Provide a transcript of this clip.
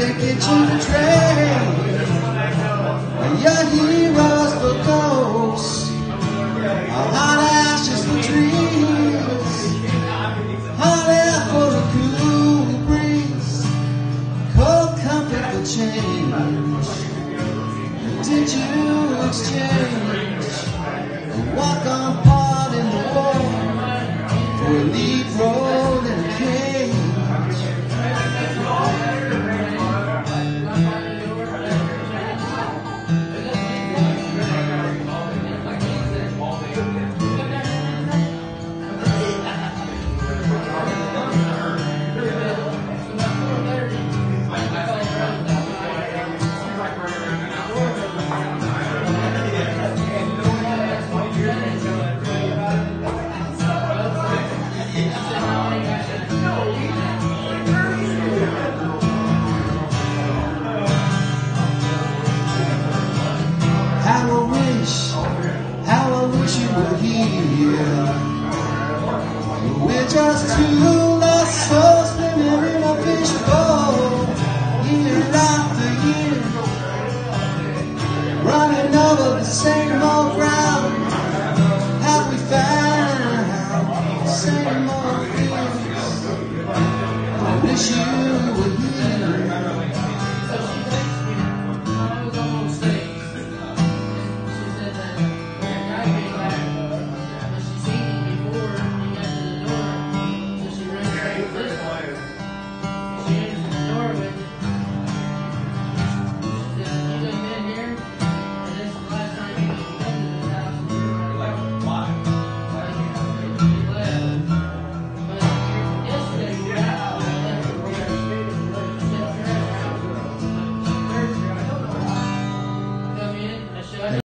they get you betrayed? Your heroes for ghosts, hot ashes for dreams, hot air for the cool breeze, cold comfort for change. Did you exchange? A walk-on part in the war for a lead How I wish, how I wish you were here. We're just two lost souls swimming in a fishbowl, year after year, running over the same.